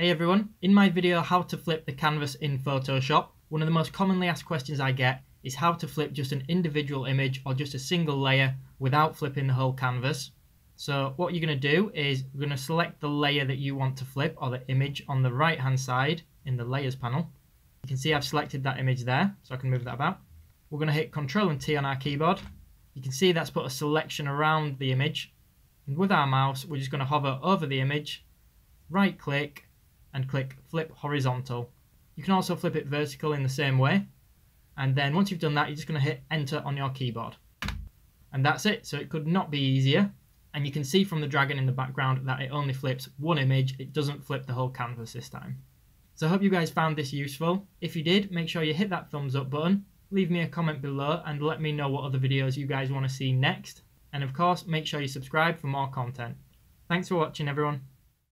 Hey everyone, in my video how to flip the canvas in Photoshop, one of the most commonly asked questions I get is how to flip just an individual image or just a single layer without flipping the whole canvas. So what you're going to do is we're going to select the layer that you want to flip or the image on the right hand side in the layers panel. You can see I've selected that image there so I can move that about. We're going to hit Ctrl and T on our keyboard. You can see that's put a selection around the image. And with our mouse we're just going to hover over the image, right click and click flip horizontal. You can also flip it vertical in the same way. And then once you've done that, you're just going to hit enter on your keyboard. And that's it. So it could not be easier. And you can see from the dragon in the background that it only flips one image. It doesn't flip the whole canvas this time. So I hope you guys found this useful. If you did, make sure you hit that thumbs up button. Leave me a comment below and let me know what other videos you guys want to see next. And of course, make sure you subscribe for more content. Thanks for watching everyone.